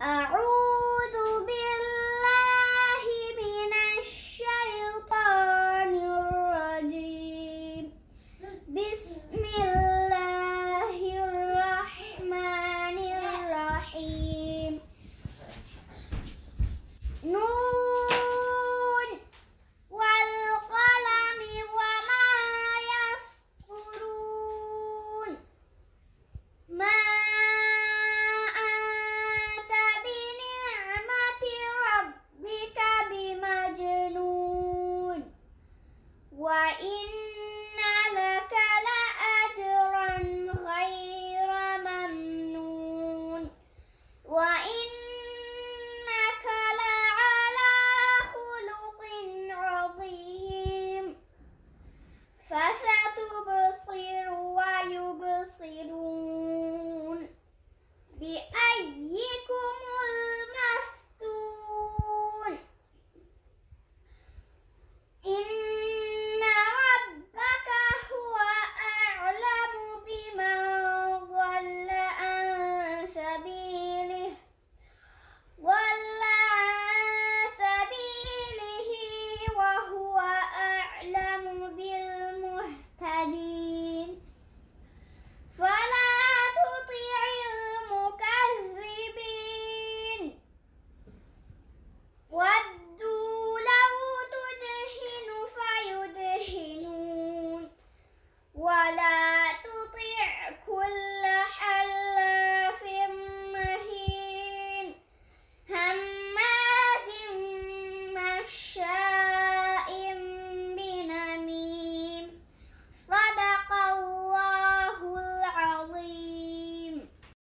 Uh. وإن لك لأجرا غير ممنون وإنك لعلى خلق عظيم فس Lola!